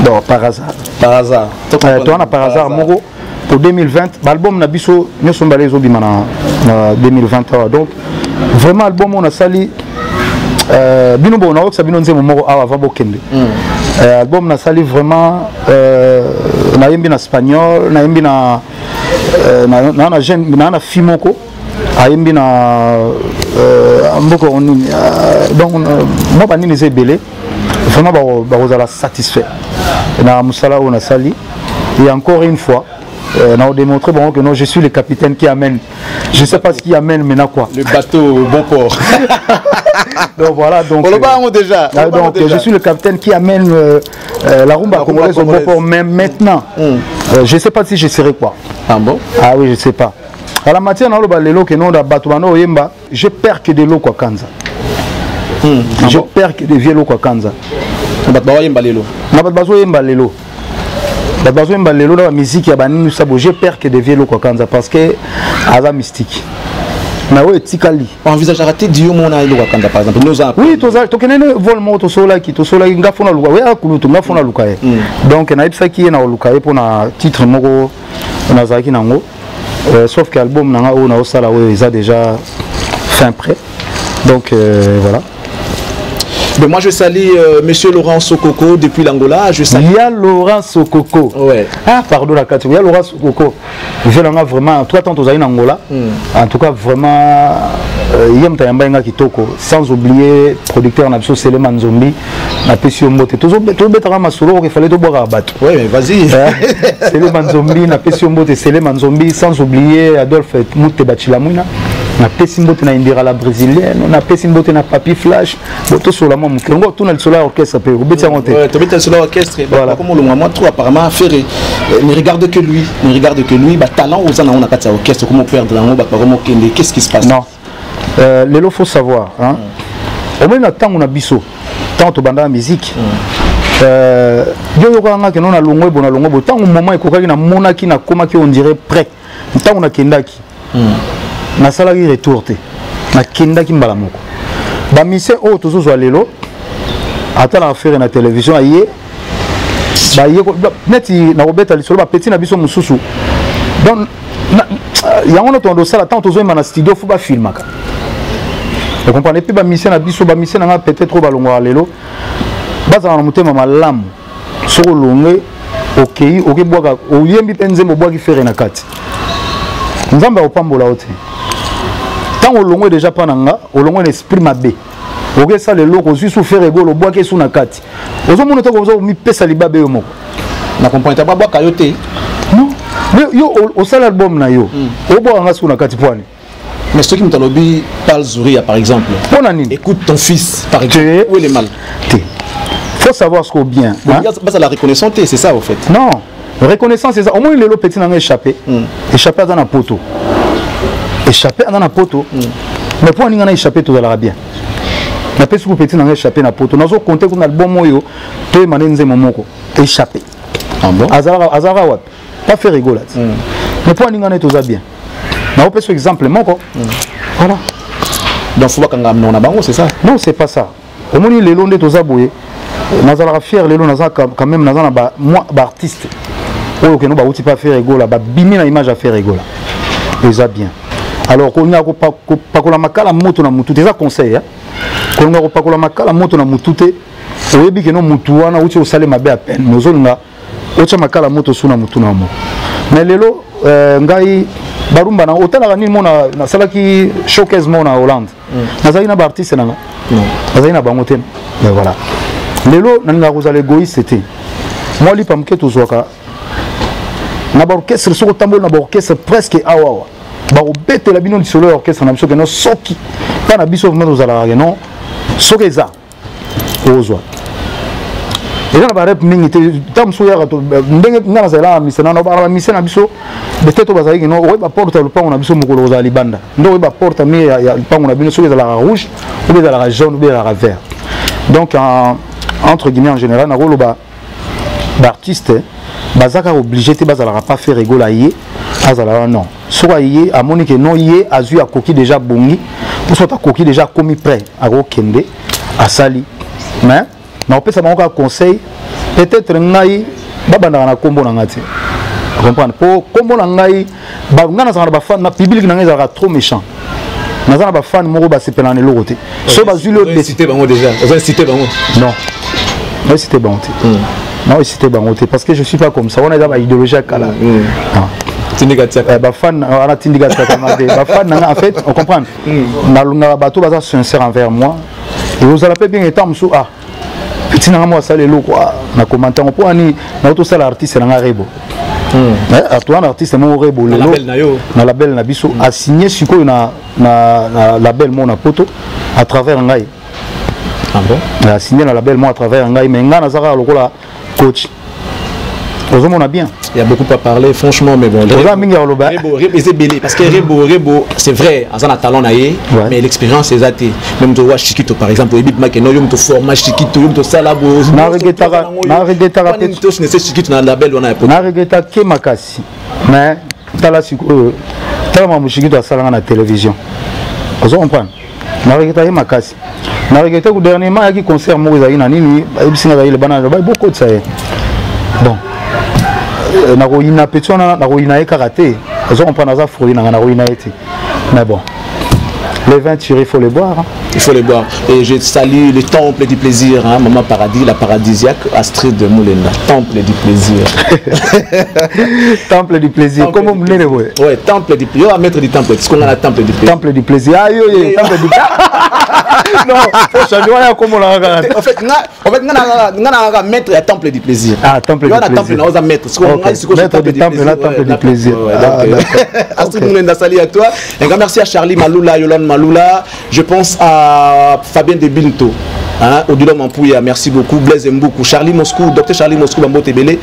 donc par hasard. Par hasard. Euh, towana par hasard moko pour 2020 baalbum na biso nyonso mbala ezobima na, na 2020 awa donc vraiment album oyo nasali euh, bino bino nzembo moko awa bokende euh, album nasali vraiment euh, nayembi na espagnol nayembi na euh, na- na na jeune na na fi moko ayembi na mboka oyo nini donc mwa banini eza ebele vraiment bako- bakozala satisfait na mosala oyo nasali et encore une fois euh, na démontrer bon que non je suis le capitaine qui amène. Je sais pas ce qui amène maintenant quoi. Le bateau au bon port. (laughs) donc voilà donc On euh, déjà. ah, donc euh, je suis le capitaine qui amène euh, euh, la rumba La rumba congolaise au bon port mais maintenant. Euh, je sais pas si je serai quoi. Ah bon? Ah oui je sais pas. À la matière naloba lelo ke non da bato bana oyemba je perds que de l'eau kwa kanza. Je perds que de vieux l'eau kwa kanza. Bato bawayemba lelo na bato bazoyemba lelo bato bazoyemba lelo na bamiziki ya banini sabo je perds que de vieux l'eau kwa kanza parce que aza mystique. Na oyo etikali. Envisageaka te dio mona eloko akanda par exemple. Nos oui tokende ne vol moko tosolaki tosolaki nga luka. Akulutu nga fona luka ye. Donc nayebisaki ye na koluka ye mpona titre moko nazalaki nango. Euh, sauf que album nanga oyo naosala oyo eza déjà fin prêt. Donc euh, voilà Mais moi, je salue euh, Monsieur Laurent Sokoko depuis l'Angola. Je salue. il y a Laurent Sokoko Ouais. ah pardon la carte il y a Laurent Sokoko je l'anga vraiment toi tant aux en Angola en tout cas vraiment euh, yem tayamba nga kitoko sans oublier producteur na biso Selema Nzombi na pesi yo mbote tozo tobetaka masolo il fallait tobwaka bato Ouais, mais vas-y. (laughs) selema nzombi napesi yo mbote selema nzombi sans oublier adolphe mute bachilamwina napesi mbote na indérala brésilienne napesi mbote na papi flash. Botosola mwa moke. Yango otuna lisolo ya orchestre mpe obeti yango te. Tobeti lisolo ya orchestre bakomolongwa mwa trop apparemment affaire euh, ne regarde que lui ne regarde que lui batalent oza nango na kati ya orchestre. Okoma operdre yango bato bakomokende qu'est ce qui se passe? Non. Euh, Lelo faut savoir omoni na ntango na biso. Ntango tobanda euh, na musique. Yo oyokaka kende na longwebo na longwebo ntango moma ekokaki namonaki nakomaki ondire prêt. Ntango nakendaki hmm. Nasalaki retour te. Nakendaki mbala moko. Bamisien oyo tozozwa lelo atalaka fere na télévision aye baye neti nakobeta lisolo bapeti na biso mosusu. Donc na- yango ndo tondosala ntango tozoyemba na studio fo bafilmaka okomprendre epuis bamisien na biso bamisien nanga peut-être oyo balongwaka lelo bazala na motema malamu. Soki olonge okei okebwaka oyembi mpe nzembo obwaki fere na kati nzambe akopambola yo te. Ntango olongwe deja mpa na nga olongwe na esprit mabe. Okesala eloko ozwi su fere egolo obwaki esu na kati ozomona toko oza omipesa libabe yo moko. Na comprendre, pas boire kayote. non. Yo- yo osala album na yo obwaka nga su na kati pwani Mais ceux qui me lobby parle Zouria, par exemple. mpo na nini Écoute ton fils, par exemple. Où est mal? Te faut savoir ce qu'au bien hein? Bah, ça la reconnaissance, c'est ça, au fait. non reconnaissance eza omoni lelo peti nanga échappé. Échappé aza na poto. Échappé aza na poto. Mais mpo aninga na échappé tozalaka bien napesi ku peti nanga échappé na poto. Nazokonte kuna album oyo toyema nde nzembo moko échappé. Ah bon? Azalaka azalaka wapi pas fait rigola ti mais mpo aninga na ye toza bien. Nakopesa exemple moko. Voilà. Donc, faut pas qu'on on a bango, c'est ça? non c'est pas ça. Omoni lelo nde toza boye nazalaka fier lelo naza ka- quand même naza na ba- mwa baartiste oyo keno bauti mpe affaire egola babimi na image affaire egola eza bien. Alors kolinga kopa- kopakola makala moto na mutu te eza conseil kolinga kopakola makala moto na mutu te oyebi keno mutu wana uti osali mabe ya peine. Mais ozolinga otya makala moto su na mutu na moko mais lelo euh, ngai barumba na otalaka nini mo na- nasalaki showcase mo na hollande? Nazalaki na baartiste nanga? Nazali na bango te. Mais voilà. Lelo nalingaka kozala égoïste te. Mwa lipa moke tozwaka na baorchestre soki otambola na baorchestre presque awawa bakobetela bino lisolo ya orchestre na biso keno soki mpa na biso vraimen tozalaka keno soki eza ozwa. Eza na barep mingi te ntango mosusu yaka to- ndenge nga nazalaka na mise nano baka bamise na biso peut-être bazalaki keno oyeba porte ya lupango na biso mokolo kozala libanda. Nde oyeba porte mi ya ya lupango na bino soki ezalaka rouge obe ezalaka jaune obe ezalaka vert. Donc en, entre guillemets en général nakoloba baartiste baza kaka obligé te bazalaka pas faire egola ye azalaka non. Soki aye amoni ke non ye azwi akoki déjà bongi po soki akoki déjà akomi prêt akokende asali. Mais nakopesa bango kaka conseil peut-être ngai babandaka na nkombo na ngai te. Comprendre nkombo na ngai ngai nazalaka na bafan na public na ngai ezalaka trop méchant. Naza na bafan moko basepela na eloko te. So bazwi bango. non. Naesite bango te naesite bango te parce que je suis pas comme ça. Wana eza baidéologie ya kala. Ah. Tiaka. Eh, bafan wana tindika tiaka mabe bafan nanga en fait on comprendre nalongaka bato baza sincère envers moi. Et ozala mpe bien etant mosusu ah. Peti nanga mo asala eloko ah, nakoma ntango mpo ani naotosala artiste nanga rebo. Ato wana artiste moko rebo lelo na na label na biso. Asigne sikoyo na, na, na label mo na poto à travers ngai Ah bon? Asigné na label mo à travers ngai mais ngai naza kaka lokola coach ozomona bien Il y a beaucoup à parler, franchement, mais bon. oza mingi ya koloba. Parce que Rebo, Rebo, c'est vrai, en a talent na ye, Ouais. mais l'expérience c'est ça. Même to wa Chiquito par exemple, Ebit Makeno, yom to format Chiquito, yom to salabo. Na label on a un na regreta ke makasi mais tala sikoyo tala shikito asalanga na télévision ozo comprendre ye makasi na regrete ku dernièrement ayaki concert moko ezalaki na nini bayebisi nga ezalaki lebana bai bokotisa ye bon nakoyina peti wana nakoyina ye kaka te ozo comprendre aza froi nanga nakoyina ye te mais bon Les vins tirés, il faut les boire. hein. Il faut les boire. Et je salue le temple du plaisir, hein, Maman Paradis, la paradisiaque, Astrid de Moulena. Temple du plaisir. (laughs) Temple du plaisir. Temple Comment vous voulez Ouais, temple du plaisir. On va mettre du temple. Est-ce qu'on a la temple du plaisir Temple du plaisir. Ah, yo, yo, temple du (laughs) Non, changer. Voilà comment on regardé. En fait, en fait, na- nga mettre le temple du plaisir. Ah, temple du temple plaisir. na oza mettre. Siko Ok. nga siko je Maître du temple, là, temple du plaisir. Ah, euh. (laughs) Astrid Ok. Moulenda, salut à toi. Un grand merci à Charlie Maloula, Yolande Maloula. Je pense à Fabien de Binto. Hein, Mampouya, merci beaucoup. Blaise Mboukou, Charlie Moscou, docteur Charlie Moscou, Bambo Tebele.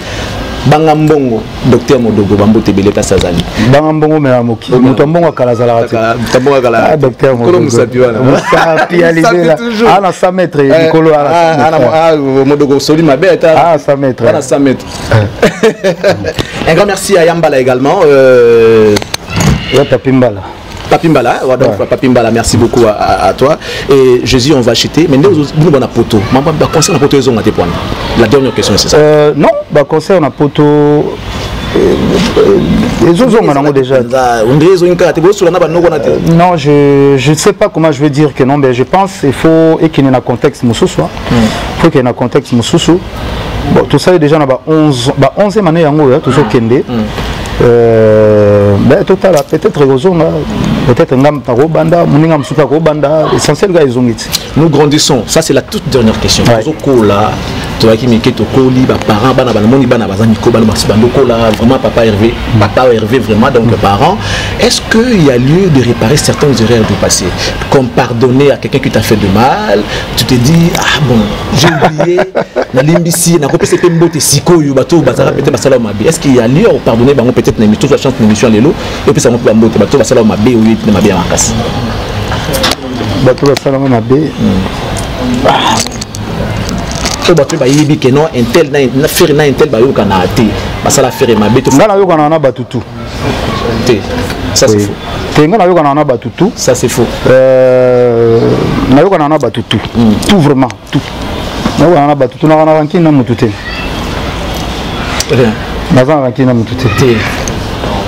Banga Mbongo, docteur Modogo, Bambo Tebele, Kassazali. banga mbongo mela moki moto ya mbongo akala azalaka te Ah, docteur Kolo Moussapi wana. Moussapi ya Moussapi libela toujours. ana 100 mètres Eh, ana ah, 100 ana- mètres. ah, Modogo Soli Mabe, ata- Ah, 100 mètres. Voilà, 100 mètres. Un grand merci à Yambala également. Euh, mbala Papi Mbala, ouais, donc, Ouais. Papi Mbala, merci beaucoup à, à- à toi. Et Jésus, on va acheter. Mais nous, nous, on a poteau. Maman, bah, concernant poteau, ils ont des points. La dernière question, c'est ça. Euh, non na poto ezozonga nango déjà On on a une carte. non je ne sais pas comment je vais dire que non mais je pense il faut ekende na contexte mosusu hein. faut ekende na contexte mosusu bon tosali déjà na ba 11 ba 11e année oyo tozokende Euh, ben totala peut-être ekozonga peut-être nga nakobanda moninga mosusu akobanda essentiel ga ezongi ti Nous grandissons. Ça, c'est la toute dernière question. Ouais. Tozokola, toyaki mike tokoli baparents bana banamoni bana baza miko bana basi bandokola vraiment papa Hervé papa Hervé vraiment donc parents. Est-ce qu'il y a lieu de réparer certaines erreurs du passé? Comme pardonner à quelqu'un qui t'a fait de mal tu te dis ah bon j'ai oublié. (laughs) Nalimbisi nakopesa mpe mbote sikoyo bato bazala peut-être basala mabe. Est-ce qu'il y a lieu à pardonner? Bango peut-être na émission la chance na émission lelo epesa bango mpe bambote bato basala mabe oyebi na mabe ya makasi. Bato basalanga mabe. Oyo bato bayebi ke non intel na na fere na intel bayokana te basala fere mabe nga nayokana na batutu. Te te nga nayokana na batutu. Ça c'est faux. Euh, nayokana na bato tout tout vraiment tout. Nayokana na bato tout nakanaka nkini na motu te. Rien. Nazalaka nkini na motu te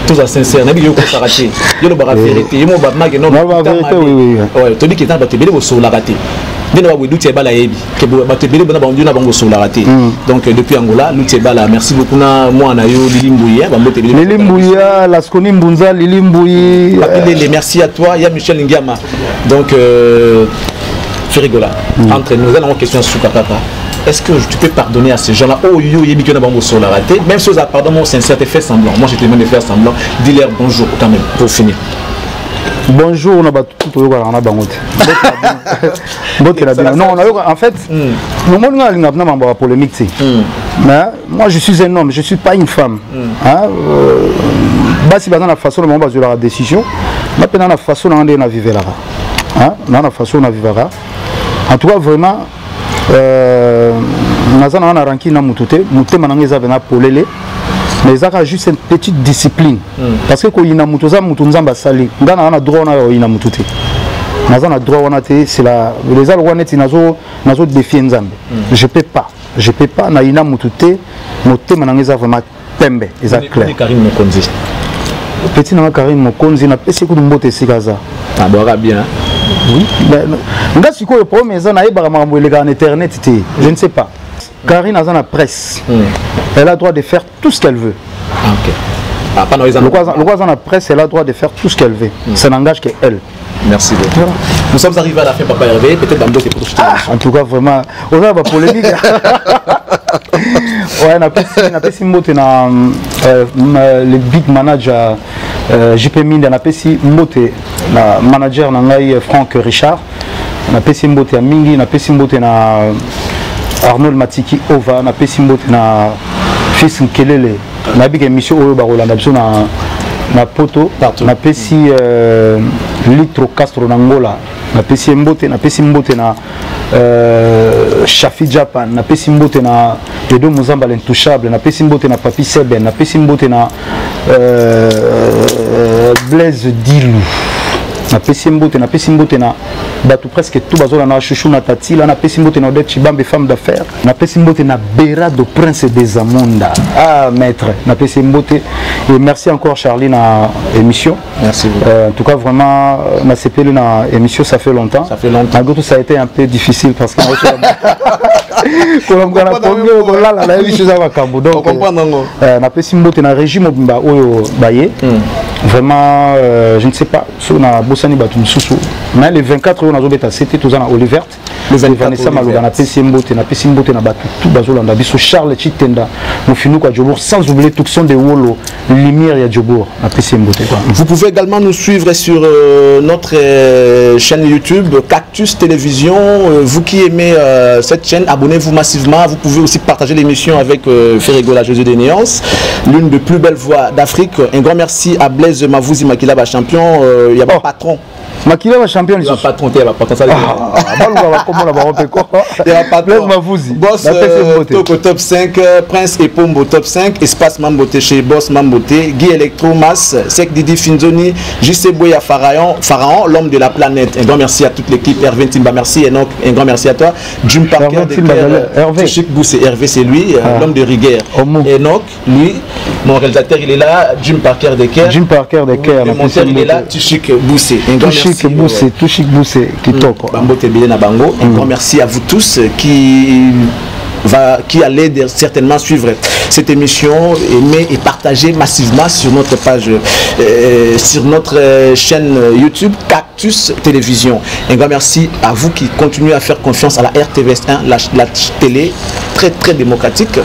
te toza sincère nayebi yo kosaka te. Yo lobaka vérité bamake toyebi ke eza bato ebele bosolaka te. Nde na baboye luti ebala yebi. Ke bo- bato ebele bona bango na bango bosolaka te. Donc euh, depuis angola luti ebala. Merci beaucoup na mwana yo lili bambote lili mbuya mbunza lili mbuyi merci à toi. Il y a Michel Ndiama. Donc, euh, fais rigola. Entre nous, allons une question sur papa. est-ce que tu peux pardonner à ces gens-là Oh yo, il y a bon sur la raté. Même si vous avez pardon, mon sincère, t'es fait semblant. Moi, j'étais même de faire semblant. Dis-leur bonjour quand même pour finir. Bonjour, on a battu pour on a bangote. (laughs) Non, on a en fait, hmm. le monde a une polémique. Hmm. Mais moi, je suis un homme, je ne suis pas une femme. Hmm. Hein? Euh, bah, si dans la façon dont on la décision, maintenant la façon dont on vivra. Hein? Dans la façon dont on vivra. En tout cas, vraiment, naza nanga na ranki na motu te. Motema nanga eza vena polele. Mais ezaka juste une petite discipline. Parce que koyina moto oza moto nzambe asali. Nga naza na droit wana ya koyina motu te. Naza na droit wana te c'est la eza lokwa neti nazo nazo défie nzambe. Je peux pas. Je peux pas. Nayina motu te motema nanga eza vraiment pembe eza clair. petit nanga karim mokonzi napesi kutu mbote esika aza. Ah, bon, bien. Nga sikoyo problème eza nayebaka makambo elekaka na internet te. Je ne sais pas. Karine aza na presse. Elle a droit de faire tout ce qu'elle veut. Ah. Ah, pas. Dans lokwa aza- na presse elle a droit de faire tout ce qu'elle veut. Ça n'engage que elle. Merci beaucoup. Nous sommes arrivés à la fin, Papa Hervé. Peut-être Bambo, t'es pour te en tout cas vraiment oza na bapolémique (laughs) ouais napesi napesi mbote na euh, ma- le big manager jp minda napesi mbote na manager na ngai euh, frank richard. Napesi mbote ya mingi napesi mbote na arnold matiki ova napesi mbote na fils nkelele. Nayebi ke émission oyo bakolanda biso na na poto. Napesi euh, litro castro na ngola. Napesi mbote napesi mbote na euh, shafi japan. Napesi mbote na edo mozamba l'intouchable napesi mbote na papi seben napesi mbote na euh, blaise dilu napesi mbote napesi mbote na bato presque tout bazolanda chuchu na tatila napesi mbote na odet chibambe femme d'affaires. Napesi mbote na berado prince des amonda. Ah maître napesi mbote et merci encore charlie na émission. Merci beaucoup. euh, en tout cas vraiment na sepeli na émission ça fait longtemps. Ça fait longtemps. malgré tout ça a été un peu difficile parce que na pongi oyo kolala nayebi chose ya makambo donc napesi mbote na régime mobimba oyo baye vraiment euh, je ne sais pas soki nabosani bato mosusu mais le 24 oyo nazobeta sete toza na oliverte Le 24 vanessa maloba napesi mbote napesi mbote na bato tu bazolanda biso charles chitenda mofinuku ya diobour sans oublier tukson de wolo lumière ya diobour napesi mbote. Vous pouvez également nous suivre sur euh, notre euh, chaîne YouTube Cactus Télévision. Euh, vous qui aimez euh, cette chaîne, abonnez-vous massivement. Vous pouvez aussi partager l'émission avec euh, Ferrigola José de Néance, l'une des plus belles voix d'Afrique. Un grand merci à Blaise Mavouzi Makilaba, champion. Euh, Il y a Oh. un patron. Makila bachampion Il y a un lisusu patron, il y a un patron. ça, baluka bakomona bango mpe ko Il y a un patron. Blaise mavuzi ye euh, top 5, euh, Prince et Pombo top 5, Espace Mambote chez Boss Mambote, Guy Electro Mas, Sek Didi Finzoni, JC Boya Pharaon, Pharaon l'homme de la planète. Un grand merci à toute l'équipe. Hervé Timba, merci. Et donc, un grand merci à toi. Jim Parker, euh, Hervé. Tchik Boussé. Hervé, c'est lui, Ah. l'homme de rigueur. Donc, lui, mon réalisateur, il est là. Jim Parker de Caire. jim parker de ker Le monteur, il est là. mbote Tchik Boussé. Un grand tushik merci. buse euh, tushik buse kitoko Bambo Tebele na Bango. Un grand merci à vous tous euh, qui va, qui de- certainement suivre cette émission, aimer et partager massivement sur notre page, euh, sur notre euh, chaîne YouTube Cactus Télévision. Un grand merci à vous qui continuez à faire confiance à la RTVS1, la, la télé très très démocratique.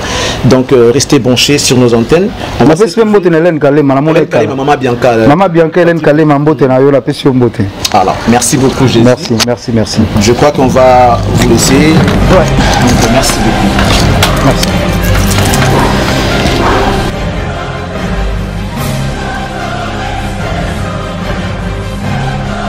Donc euh, restez branchés sur nos antennes. On va Maman Bianca. hélène mbote Alors, merci beaucoup Jésus. merci merci merci Je crois qu'on va vous laisser. Donc, merci beaucoup. Merci